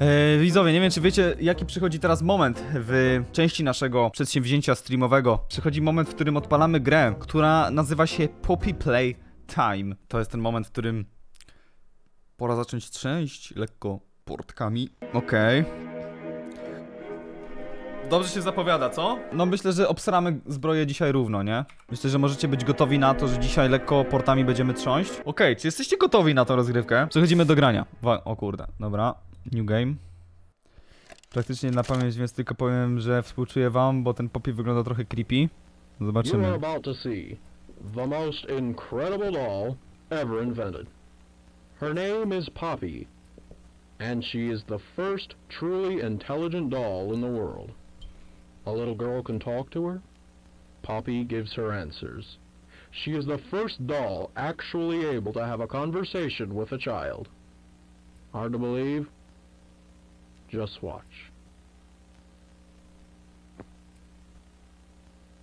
Eee, widzowie, nie wiem czy wiecie jaki przychodzi teraz moment w części naszego przedsięwzięcia streamowego. Przychodzi moment, w którym odpalamy grę, która nazywa się Poppy Play Time. To jest ten moment, w którym pora zacząć trzęść lekko portkami. Okej. Dobrze się zapowiada, co? No myślę, że obsramy zbroję dzisiaj równo, nie? Myślę, że możecie być gotowi na to, że dzisiaj lekko portami będziemy trząść. Okej, czy jesteście gotowi na tą rozgrywkę? Przechodzimy do grania. O kurde, dobra. New game. Praktycznie na pamięć, więc tylko powiem, że współczuję wam, bo ten popi wygląda trochę creepy. You are Zobaczymy. about to see the most incredible doll ever invented. Her name is Poppy, and she is the first truly intelligent doll in the world. A little girl can talk to her. Poppy gives her answers. She is the first doll actually able to have a conversation with a child. Hard to believe? Just watch.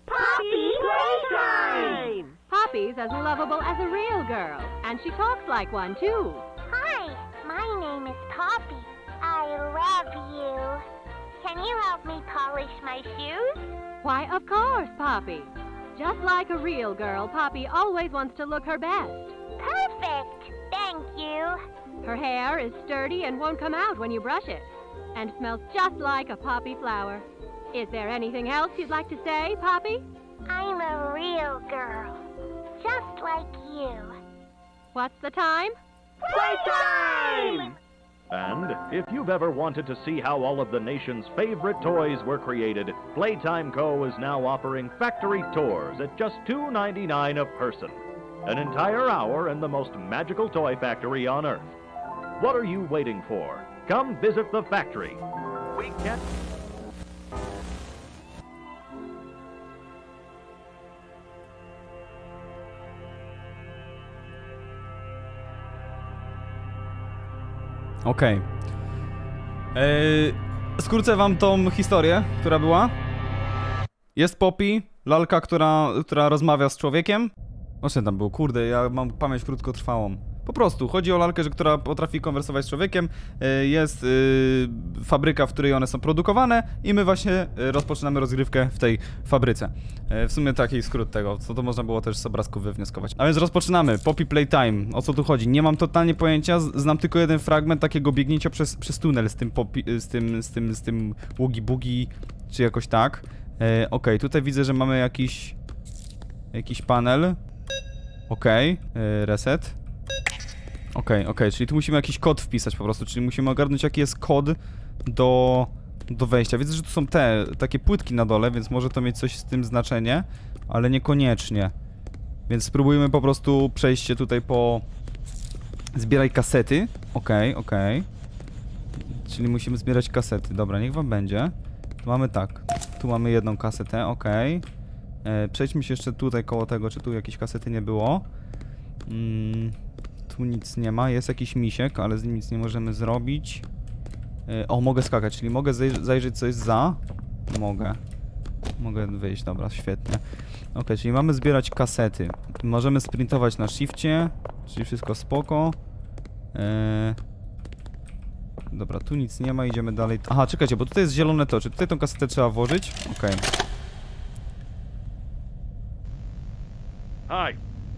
Poppy Playtime! Poppy's as lovable as a real girl, and she talks like one too. Hi, my name is Poppy. I love you. Can you help me polish my shoes? Why, of course, Poppy. Just like a real girl, Poppy always wants to look her best. Perfect. Thank you. Her hair is sturdy and won't come out when you brush it, and smells just like a poppy flower. Is there anything else you'd like to say, Poppy? I'm a real girl. Just like you. What's the time? Playtime! And if you've ever wanted to see how all of the nation's favorite toys were created, Playtime Co. is now offering factory tours at just $2.99 a person. An entire hour in the most magical toy factory on Earth. What are you waiting for? Come visit the factory. We can't. Okej. Eee, skrócę wam tą historię, która była. Jest Poppy, lalka, która, która rozmawia z człowiekiem. Czym tam było? Kurde, ja mam pamięć krótkotrwałą. Po prostu, chodzi o lalkę, że która potrafi konwersować z człowiekiem. E, Jest y, fabryka, w której one są produkowane i my właśnie y, rozpoczynamy rozgrywkę w tej fabryce. E, W sumie taki skrót tego, co to można było też z obrazków wywnioskować. A więc rozpoczynamy. Poppy Playtime. O co tu chodzi? Nie mam totalnie pojęcia, znam tylko jeden fragment takiego biegnięcia przez, przez tunel z tym popi, z tym, z tym, z tym ługi bugi, czy jakoś tak. E, Okej, tutaj widzę, że mamy jakiś jakiś panel. Okej, e, reset. Okej, okej, czyli tu musimy jakiś kod wpisać po prostu, czyli musimy ogarnąć jaki jest kod do, do wejścia. Widzę, że tu są te, takie płytki na dole, więc może to mieć coś z tym znaczenie, ale niekoniecznie. Więc spróbujmy po prostu przejść się tutaj po... Zbieraj kasety. Okej, okej. Czyli musimy zbierać kasety. Dobra, niech wam będzie. Tu mamy tak. Tu mamy jedną kasetę, okej. E, Przejdźmy się jeszcze tutaj koło tego, czy tu jakieś kasety nie było. Mm, tu nic nie ma. Jest jakiś misiek, ale z nim nic nie możemy zrobić. E, O, mogę skakać, czyli mogę zaj- zajrzeć co jest za. Mogę. Mogę wyjść, dobra, świetnie. Ok, czyli mamy zbierać kasety. Możemy sprintować na shifcie, czyli wszystko spoko. E, Dobra, tu nic nie ma, idziemy dalej. Aha, czekajcie, bo tutaj jest zielone to. Czy tutaj tą kasetę trzeba włożyć? Okej. Hi,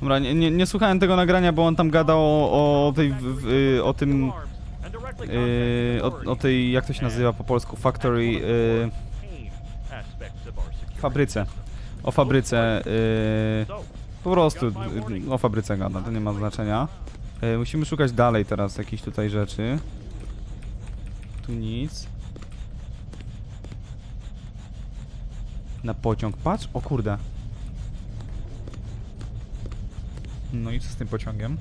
Dobra, nie, nie, nie słuchałem tego nagrania, bo on tam gadał o, o tej, w, w, y, o tym, y, o, o tej, jak to się nazywa po polsku, factory, y, fabryce. O fabryce, y, po prostu y, o fabryce gada, to nie ma znaczenia. Y, musimy szukać dalej teraz jakichś tutaj rzeczy. Tu nic. Na pociąg, patrz, o kurde. No i co z tym pociągiem?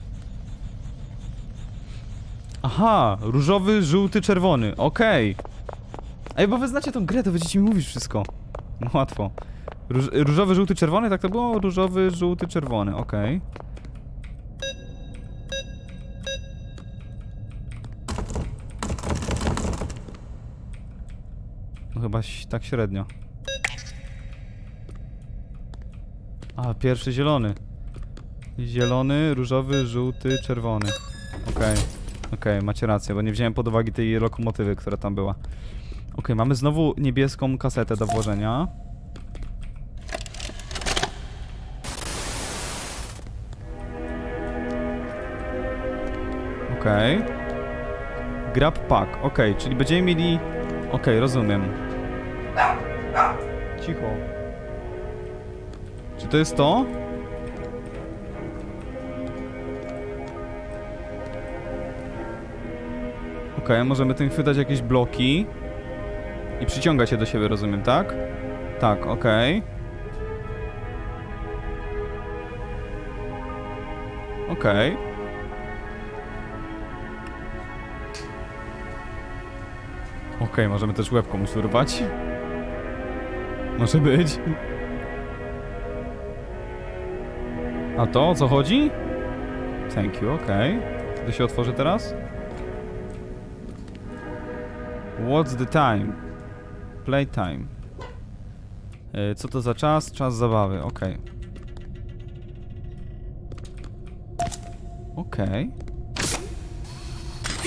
Aha, różowy, żółty, czerwony. Okej. Ej, bo wy znacie tą grę, to będziecie mi mówić wszystko. No łatwo. Róż, różowy, żółty, czerwony, tak to było? Różowy, żółty, czerwony, okej. No chyba tak średnio. A, pierwszy zielony. Zielony, różowy, żółty, czerwony. Okej. Okej, macie rację, bo nie wziąłem pod uwagę tej lokomotywy, która tam była. Okej, mamy znowu niebieską kasetę do włożenia. Okej. Grab pack, okej, czyli będziemy mieli... Okej, rozumiem. Cicho. Czy to jest to? Okej, możemy tym chwytać jakieś bloki i przyciągać je do siebie, rozumiem, tak? Tak, okej. Okej. Okej, możemy też łebką urwać. Może być. A to o co chodzi? Thank you, okej. To się otworzy teraz? What's the time? Playtime. E, Co to za czas? Czas zabawy, okej. Okej.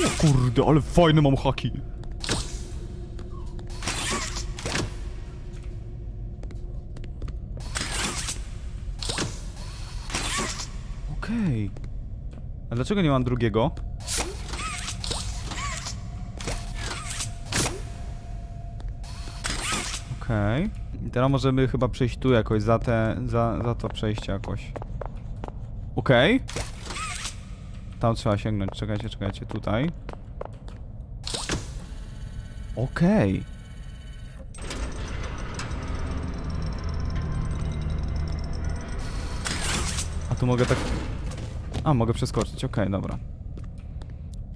O kurde, ale fajne mam haki. Okej. A dlaczego nie mam drugiego? Okej. I teraz możemy chyba przejść tu jakoś, za te, za, za to przejście jakoś. Okej. Tam trzeba sięgnąć, czekajcie, czekajcie, tutaj. Okej. A tu mogę tak... A, mogę przeskoczyć, okej, dobra.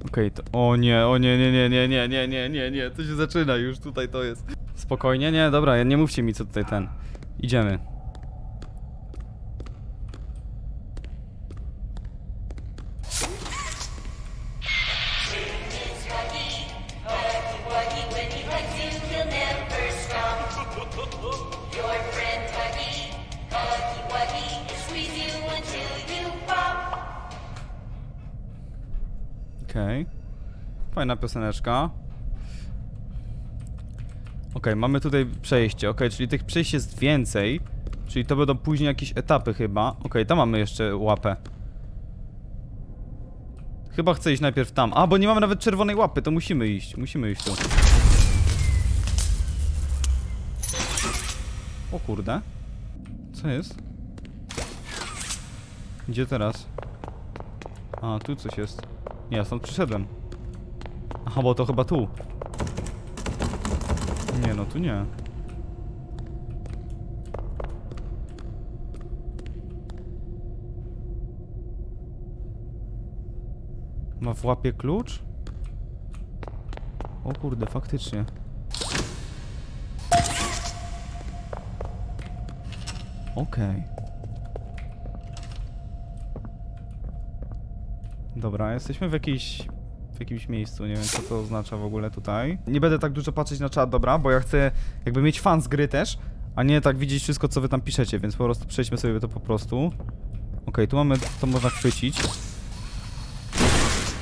Okej, to... O nie, o nie, nie, nie, nie, nie, nie, nie, nie, nie, to się zaczyna już, tutaj to jest. Spokojnie, nie, dobra, nie mówcie mi co tutaj ten. Idziemy. Friend Huggy, Huggy Wuggy, squeeze you until you pop. Okej. Fajna pioseneczka. Okej, mamy tutaj przejście, okej, czyli tych przejść jest więcej. Czyli to będą później jakieś etapy chyba. Okej, tam mamy jeszcze łapę. Chyba chcę iść najpierw tam. A, bo nie mamy nawet czerwonej łapy, to musimy iść. Musimy iść tu. O kurde. Co jest? Gdzie teraz? A, tu coś jest. Ja stąd przyszedłem. Aha, bo to chyba tu. Nie, no tu nie. Ma w łapie klucz? O kurde, faktycznie. Okej. Dobra, jesteśmy w jakiejś... W jakimś miejscu, nie wiem co to oznacza w ogóle tutaj. Nie będę tak dużo patrzeć na czat, dobra, bo ja chcę jakby mieć fan z gry też, a nie tak widzieć wszystko co wy tam piszecie, więc po prostu przejdźmy sobie to po prostu. Okej, tu mamy, to można chwycić.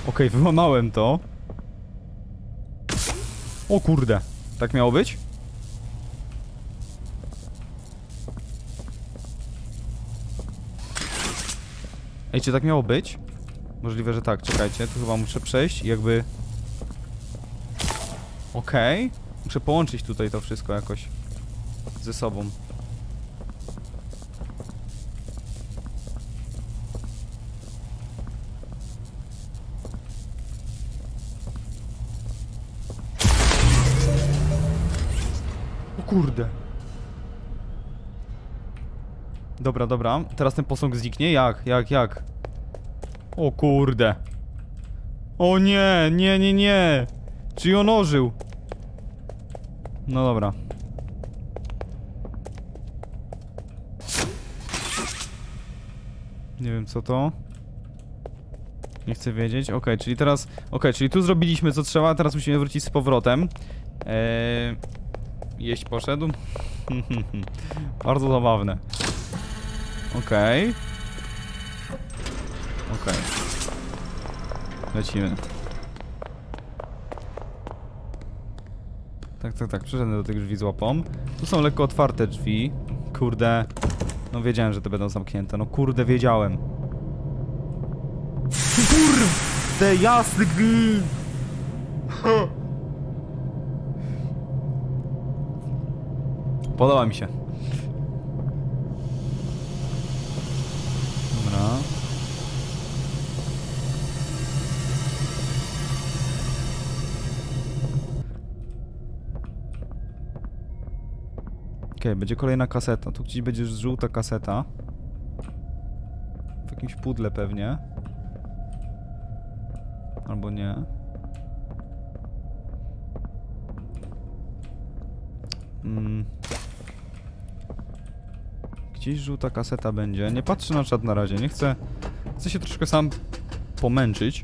Okej, wyłamałem to. O kurde, tak miało być? Ej, czy tak miało być? Możliwe, że tak, czekajcie, tu chyba muszę przejść i jakby... Okej. Muszę połączyć tutaj to wszystko jakoś ze sobą. O kurde. Dobra, dobra. Teraz ten posąg zniknie? Jak? Jak? Jak? O kurde. O nie, nie, nie, nie. Czy on ożył? No dobra. Nie wiem co to. Nie chcę wiedzieć. Ok, czyli teraz... ok, czyli tu zrobiliśmy co trzeba, teraz musimy wrócić z powrotem. Eee, jeść poszedł? Bardzo zabawne. Okej. Okay. Okej. Lecimy. Tak, tak, tak, przyszedłem do tych drzwi z łapą. Tu są lekko otwarte drzwi. Kurde. No wiedziałem, że te będą zamknięte. No kurde, wiedziałem. Kurde, jasny gwint! Podoba mi się. Okej, będzie kolejna kaseta. Tu gdzieś będzie żółta kaseta. W jakimś pudle pewnie. Albo nie. Mm. Gdzieś żółta kaseta będzie. Nie patrzę na czat na razie. Nie chcę... Chcę się troszkę sam pomęczyć.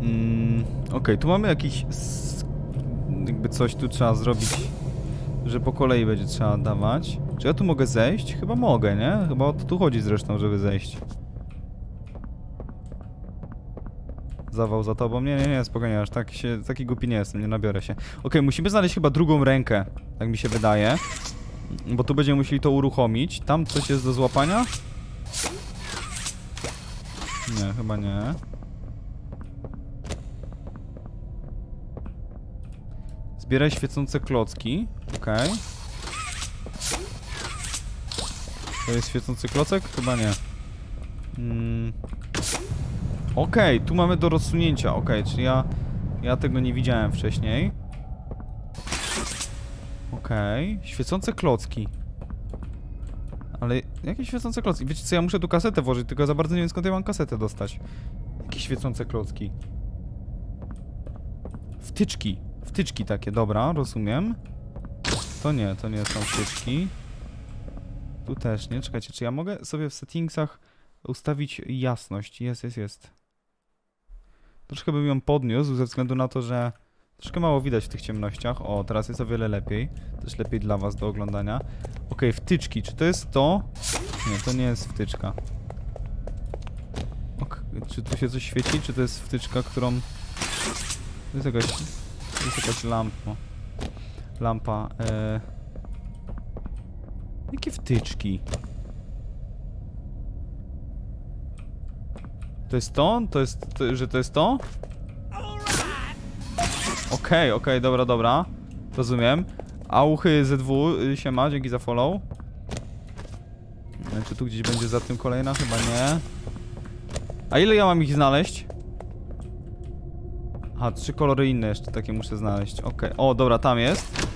Mm, Okej, tu mamy jakiś... Jakby coś tu trzeba zrobić, że po kolei będzie trzeba dawać. Czy ja tu mogę zejść? Chyba mogę, nie? Chyba o to tu chodzi zresztą, żeby zejść. Zawał za tobą? Nie, nie, nie, spokojnie, aż tak się, taki głupi nie jestem, nie nabiorę się. Okej, musimy znaleźć chyba drugą rękę, tak mi się wydaje. Bo tu będziemy musieli to uruchomić. Tam coś jest do złapania? Nie, chyba nie. Zbieraj świecące klocki. Okej. To jest świecący klocek? Chyba nie. Mm. Okej, tu mamy do rozsunięcia. Okej, czyli ja... Ja tego nie widziałem wcześniej. Okej, świecące klocki. Ale jakie świecące klocki? Wiecie co, ja muszę tu kasetę włożyć, tylko za bardzo nie wiem skąd ja mam kasetę dostać. Jakie świecące klocki? Wtyczki. Wtyczki takie, dobra, rozumiem. To nie, to nie są wtyczki. Tu też nie. Czekajcie, czy ja mogę sobie w settingsach ustawić jasność? Jest, jest, jest. Troszkę bym ją podniósł ze względu na to, że troszkę mało widać w tych ciemnościach. O, teraz jest o wiele lepiej. Też lepiej dla was do oglądania. Okej, wtyczki. Czy to jest to? Nie, to nie jest wtyczka. Ok, czy tu się coś świeci? Czy to jest wtyczka, którą... To jest jakaś... Jest jakaś lampa. Lampa. E... Jakie wtyczki? To jest to? To jest, to, że to jest to? Okej, okej, dobra, dobra. Rozumiem. Auchy ZW, siema, dzięki za follow. Czy tu gdzieś będzie za tym kolejna? Chyba nie. A ile ja mam ich znaleźć? Aha, trzy kolory inne jeszcze takie muszę znaleźć. Okej, o dobra, tam jest.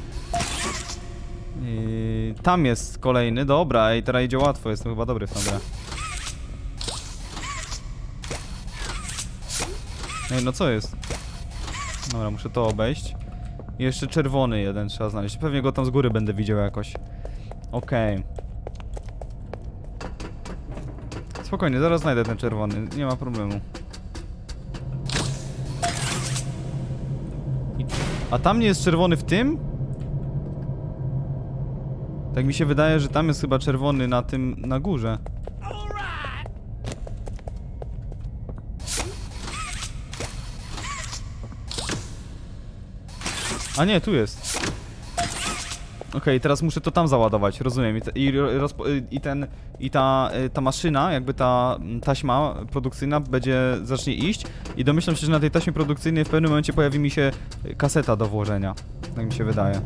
Yy, tam jest kolejny, dobra, i teraz idzie łatwo, jestem chyba dobry w tą grę. Ej, no co jest? Dobra, muszę to obejść. I jeszcze czerwony jeden trzeba znaleźć. Pewnie go tam z góry będę widział jakoś. Okej. Spokojnie, zaraz znajdę ten czerwony, nie ma problemu. A tam nie jest czerwony w tym? Tak mi się wydaje, że tam jest chyba czerwony na tym, na górze. A nie, tu jest. Okej, teraz muszę to tam załadować, rozumiem. I, i, y, i ten, i ta, y, ta maszyna, jakby ta mm, taśma produkcyjna będzie, zacznie iść i domyślam się, że na tej taśmie produkcyjnej w pewnym momencie pojawi mi się y, kaseta do włożenia. Tak mi się wydaje.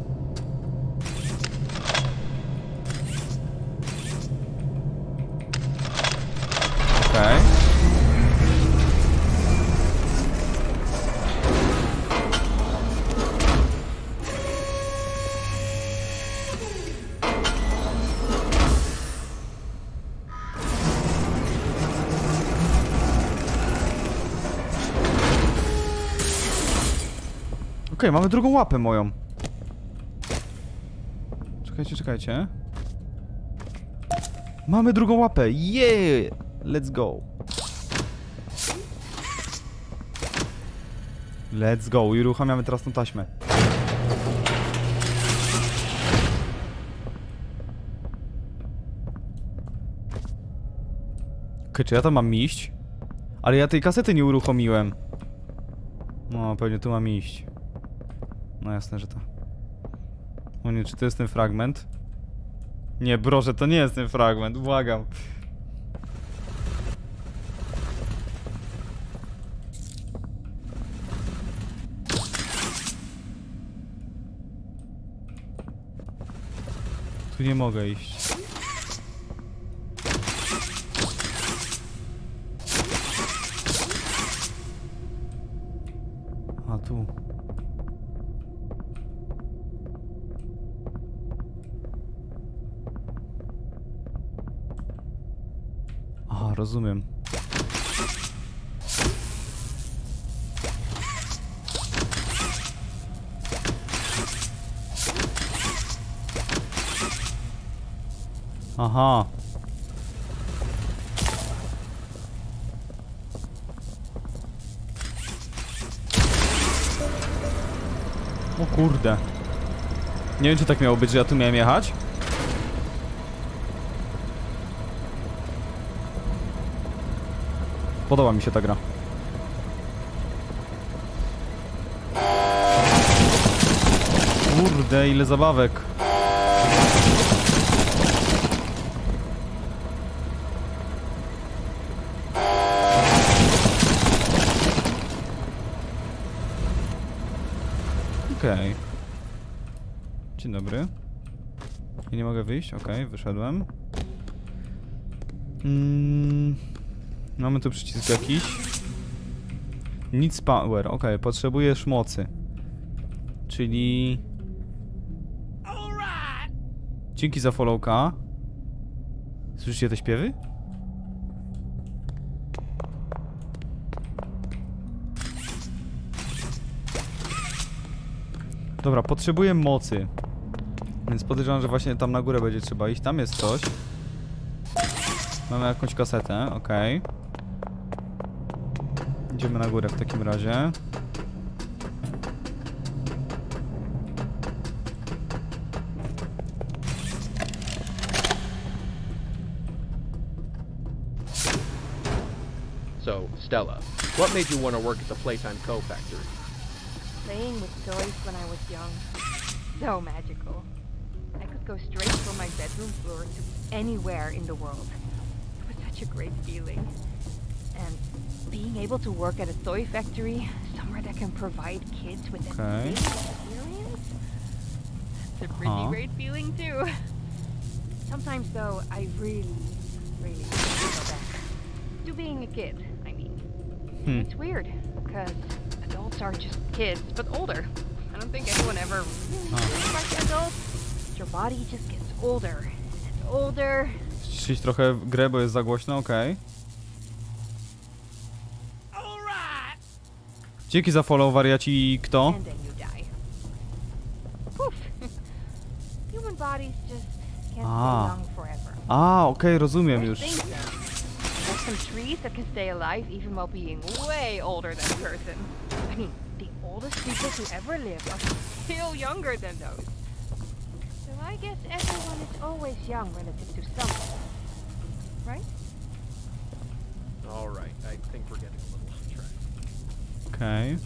Okej, mamy drugą łapę moją. Czekajcie, czekajcie. Mamy drugą łapę, yeah! Let's go. Let's go i uruchamiamy teraz tą taśmę. Okej, czy ja tam mam iść? Ale ja tej kasety nie uruchomiłem. No, pewnie tu mam iść. No jasne, że to. O nie, czy to jest ten fragment? Nie, proszę, to nie jest ten fragment, błagam. Tu nie mogę iść. A tu. Aha, rozumiem. Aha. O kurde. Nie wiem, czy tak miało być, że ja tu miałem jechać. Podoba mi się ta gra. Kurde, ile zabawek. Okej. Dzień dobry. Ja nie mogę wyjść? Okej, wyszedłem. Mm, mamy tu przycisk jakiś. Nic power, okej, potrzebujesz mocy. Czyli... Dzięki za followka. Słyszycie te śpiewy? Dobra, potrzebuję mocy. Więc podejrzewam, że właśnie tam na górę będzie trzeba iść. Tam jest coś. Mamy jakąś kasetę, okej. Idziemy na górę w takim razie. So, Stella, what made you want to work at the Playtime Co. factory? Playing with toys when I was young. So magical. I could go straight from my bedroom floor to anywhere in the world. It was such a great feeling. And being able to work at a toy factory, somewhere that can provide kids with Okay. experience, that's a pretty Huh. great feeling too. Sometimes though, I really, really go back. To being a kid, I mean. Hmm. It's weird, because adults are just kids, but older. I don't think anyone ever really Huh. like an adult. Your body just gets older and older. Ściszyć trochę grę, bo jest za głośno, okej. Dzięki za follow, wariaci kto? Ah. young forever. A, okej, rozumiem There's już. some trees that can stay alive even while being way older than a person. I mean, the oldest people to ever live are still younger than those. So I guess everyone is always young relative to something. Right? All right, I think we're getting a little Okej.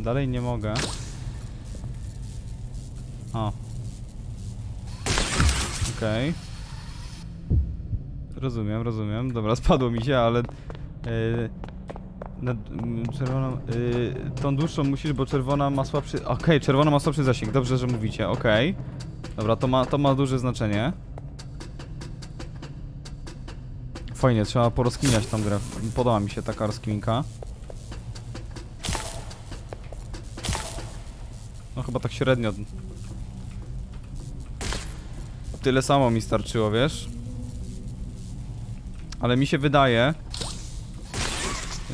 Dalej nie mogę. O. Okej. Rozumiem, rozumiem. Dobra, spadło mi się, ale... Yy, czerwoną... Yy, tą dłuższą musisz, bo czerwona ma słabszy... Okej, czerwona ma słabszy zasięg. Dobrze, że mówicie. Okej. Dobra, to ma, to ma duże znaczenie. Fajnie, trzeba porozkminiać tą grę. Podoba mi się taka rozkminka. Chyba tak średnio. Tyle samo mi starczyło, wiesz? Ale mi się wydaje,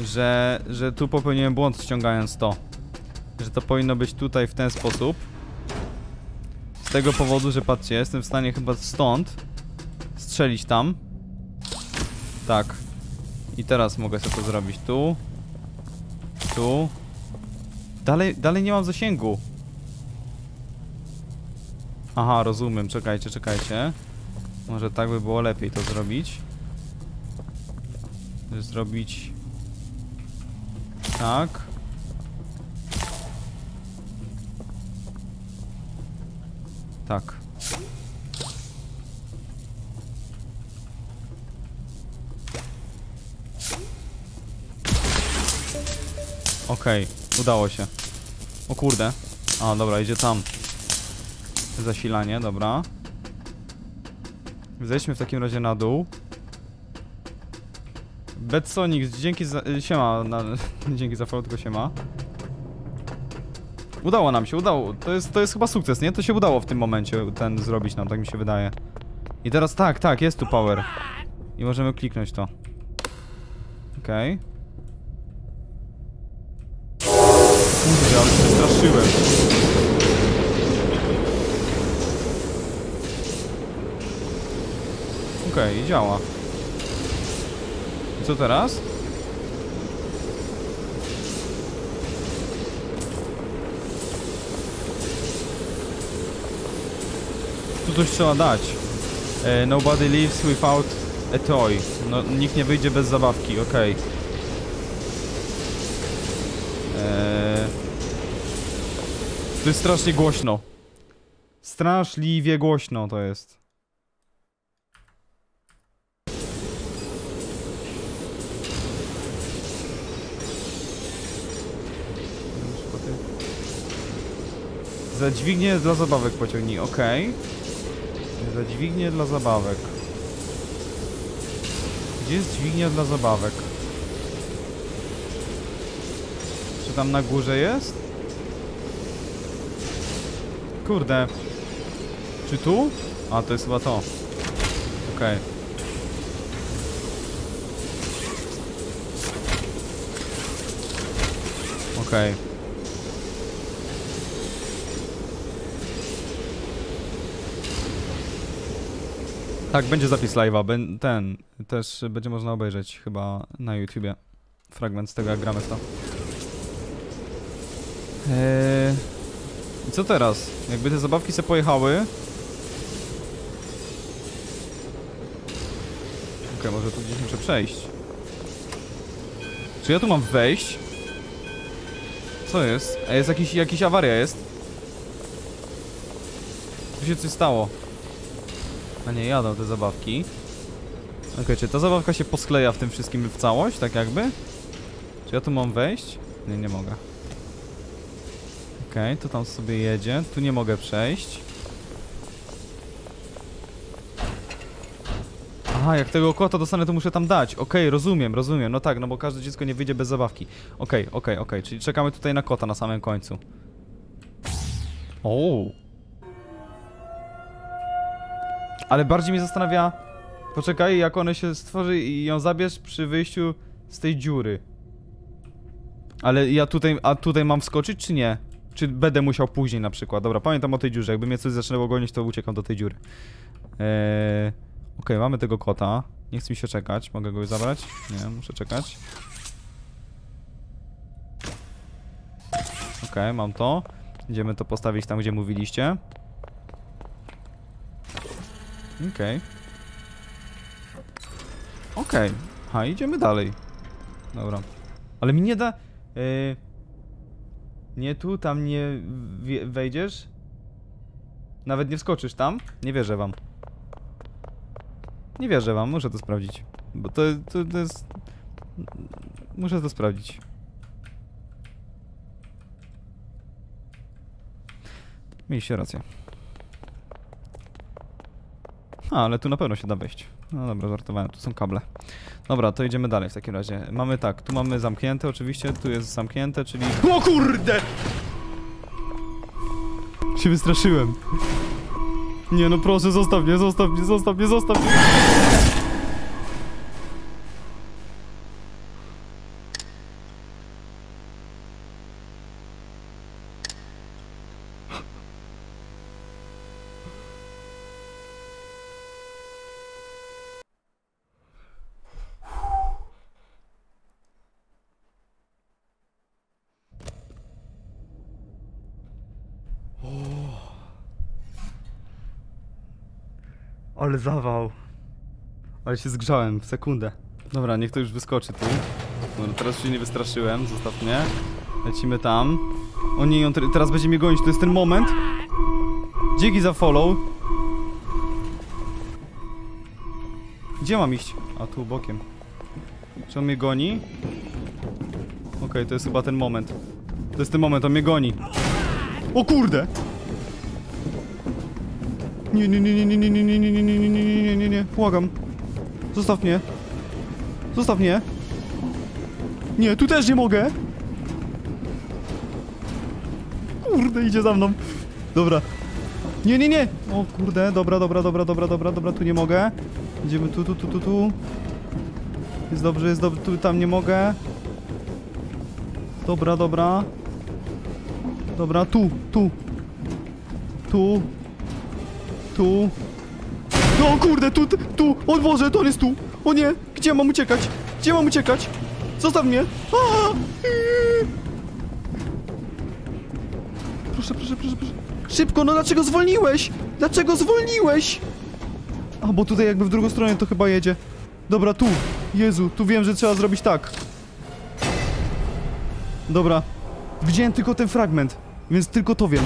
że, że tu popełniłem błąd ściągając to. Że to powinno być tutaj w ten sposób. Z tego powodu, że patrzcie, jestem w stanie chyba stąd strzelić tam. Tak. I teraz mogę sobie to zrobić tu. Tu. Dalej, dalej nie mam zasięgu. Aha, rozumiem. Czekajcie, czekajcie. Może tak by było lepiej to zrobić. Zrobić... Tak. Tak. Okej, udało się. O kurde. A, dobra, idzie tam. Zasilanie, dobra. Zejdźmy w takim razie na dół. Bad Sonic, dzięki za... y, Siema, na, dzięki za follow, tylko siema. Udało nam się, udało. To jest, to jest chyba sukces, nie? To się udało w tym momencie ten zrobić nam, tak mi się wydaje. I teraz tak, tak, jest tu power. I możemy kliknąć to. Okej. Kurde, ale się straszyłem. Okej, działa. I co teraz? Tu coś trzeba dać. E, nobody leaves without a toy. No, nikt nie wyjdzie bez zabawki, okej. Eee... To jest strasznie głośno. Straszliwie głośno to jest. Za dźwignię dla zabawek pociągnij, okej. Za dźwignię dla zabawek. Gdzie jest dźwignia dla zabawek? Czy tam na górze jest? Kurde. Czy tu? A, to jest chyba to. Okej. Okej. Tak, będzie zapis live'a. Ten też będzie można obejrzeć chyba na YouTubie. Fragment z tego, jak gramy w to. Eee... I co teraz? Jakby te zabawki se pojechały. Okej, może tu gdzieś muszę przejść. Czy ja tu mam wejść? Co jest? A jest jakiś, jakiś awaria jest? Tu się coś stało. A nie, jadą te zabawki. Okej, czy ta zabawka się poskleja w tym wszystkim w całość, tak jakby? Czy ja tu mam wejść? Nie, nie mogę. Okej, to tam sobie jedzie. Tu nie mogę przejść. Aha, jak tego kota dostanę, to muszę tam dać. Okej, rozumiem, rozumiem. No tak, no bo każde dziecko nie wyjdzie bez zabawki. Okej, okej, okej. Czyli czekamy tutaj na kota na samym końcu. O. Ale bardziej mnie zastanawia... Poczekaj, jak one się stworzy i ją zabierz przy wyjściu z tej dziury. Ale ja tutaj, a tutaj mam wskoczyć, czy nie? Czy będę musiał później na przykład? Dobra, pamiętam o tej dziurze. Jakby mnie coś zaczęło gonić, to uciekam do tej dziury. Eee, Okej, mamy tego kota. Nie chce mi się czekać. Mogę go zabrać? Nie, muszę czekać. Okej, mam to. Idziemy to postawić tam, gdzie mówiliście. Okej. Okej. Ha, idziemy dalej. Dobra. Ale mi nie da... Yy... Nie tu, tam nie wejdziesz? Nawet nie wskoczysz tam? Nie wierzę wam. Nie wierzę wam, muszę to sprawdzić. Bo to, to, to jest... Muszę to sprawdzić. Mieliście rację. A, ale tu na pewno się da wejść. No dobra, żartowałem, tu są kable. Dobra, to idziemy dalej w takim razie. Mamy tak, tu mamy zamknięte oczywiście, tu jest zamknięte, czyli... O kurde! Się wystraszyłem. Nie no proszę, zostaw mnie, zostaw mnie, zostaw mnie, zostaw mnie. Ale zawał. Ale się zgrzałem w sekundę. Dobra, niech to już wyskoczy tu. Dobra, teraz się nie wystraszyłem, zostaw mnie. Lecimy tam. O nie, on te- teraz będzie mnie gonić, to jest ten moment. Dzięki za follow. Gdzie mam iść? A tu bokiem. Czy on mnie goni? Okej, to jest chyba ten moment. To jest ten moment, on mnie goni. O kurde! Nie, nie, nie, nie, nie, nie, nie, nie, nie, nie, nie, nie, nie, nie, nie, nie, błagam. Zostaw mnie. Zostaw mnie. Nie, tu też nie mogę. Kurde, idzie za mną. Dobra. Nie, nie, nie. O kurde, dobra, dobra, dobra, dobra, dobra, dobra, tu nie mogę. Idziemy tu, tu, tu, tu, tu. Jest dobrze, jest dobrze, tu, tam nie mogę. Dobra, dobra. Dobra, tu, tu. Tu. Tu. No kurde, tu, tu. O Boże, to on jest tu. O nie, gdzie mam uciekać? Gdzie mam uciekać? Zostaw mnie. Proszę, proszę, proszę, proszę. Szybko, no dlaczego zwolniłeś? Dlaczego zwolniłeś? A, bo tutaj jakby w drugą stronę to chyba jedzie. Dobra, tu. Jezu, tu wiem, że trzeba zrobić tak. Dobra. Widziałem tylko ten fragment, więc tylko to wiem.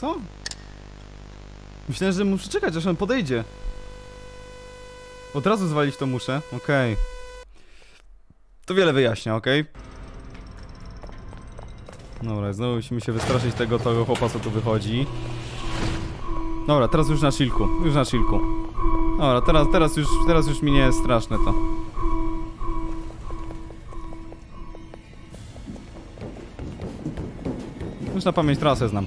Co? Myślałem, że muszę czekać, aż on podejdzie. Od razu zwalić to muszę, okej. To wiele wyjaśnia, okej? Dobra, znowu musimy się wystraszyć tego, tego chłopa, co tu wychodzi. Dobra, teraz już na chillku, już na chillku. Dobra, teraz, teraz już, teraz już mi nie jest straszne to. Już na pamięć trasę znam.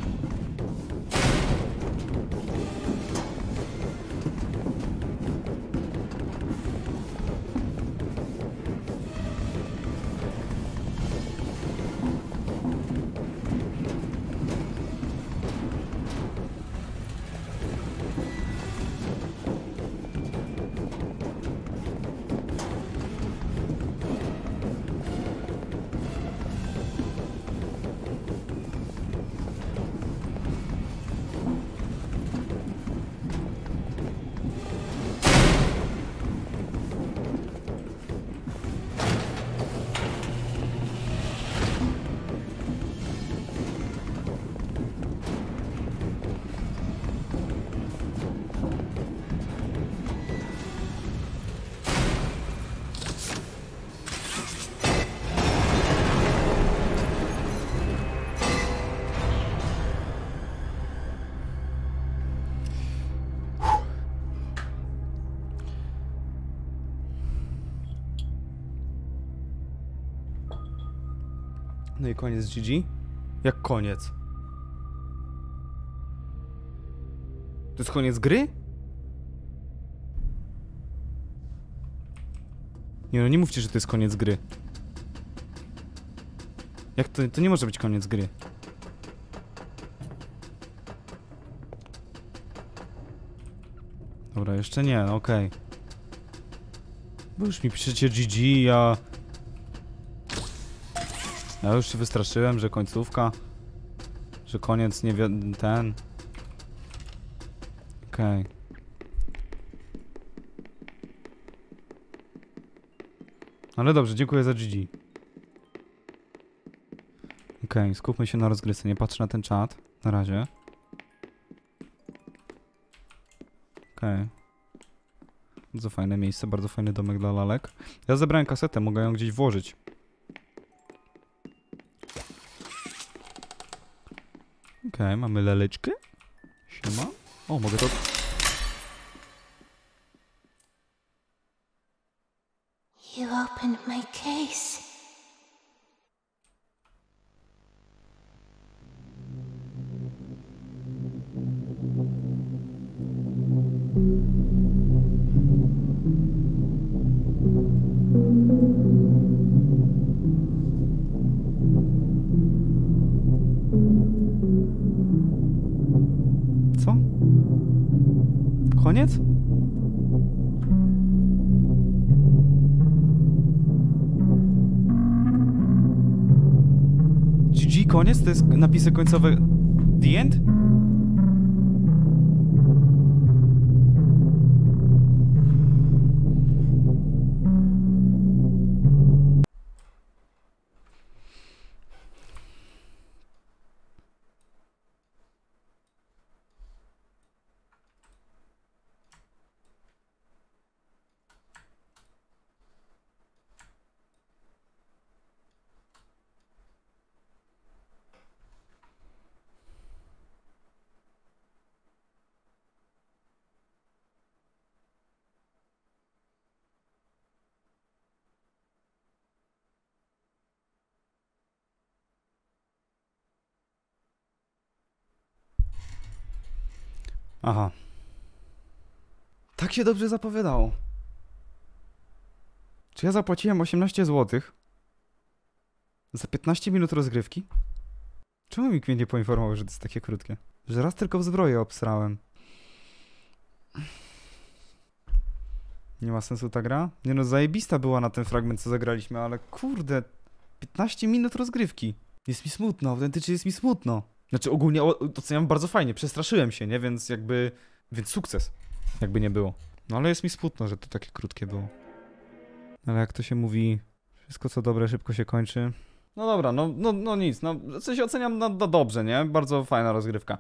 No i koniec GG? Jak koniec? To jest koniec gry? Nie no, nie mówcie, że to jest koniec gry. Jak to? To nie może być koniec gry. Dobra, jeszcze nie, okej. Bo już mi piszecie GG, ja... Ja już się wystraszyłem, że końcówka. Że koniec nie wie... ten. Okej. Ale dobrze, dziękuję za GG. Okej, skupmy się na rozgrywce. Nie patrzę na ten czat. Na razie. Okej. Bardzo fajne miejsce, bardzo fajny domek dla lalek. Ja zebrałem kasetę, mogę ją gdzieś włożyć. Okej, mamy leleczkę. Siema. O, mogę to... koniec? GG koniec? To jest napisy końcowe... The end? Aha. Tak się dobrze zapowiadało. Czy ja zapłaciłem 18 zł za 15 minut rozgrywki? Czemu mnie nie poinformował, że to jest takie krótkie? Że raz tylko w zbroję obsrałem. Nie ma sensu ta gra? Nie no, zajebista była na ten fragment, co zagraliśmy, ale kurde, 15 minut rozgrywki. Jest mi smutno, autentycznie jest mi smutno. Znaczy ogólnie oceniam bardzo fajnie, przestraszyłem się, nie? Więc jakby, więc sukces, jakby nie było. No ale jest mi smutno, że to takie krótkie było. Ale jak to się mówi, wszystko co dobre szybko się kończy. No dobra, no, no, no nic, no w sensie oceniam na, na dobrze, nie? Bardzo fajna rozgrywka.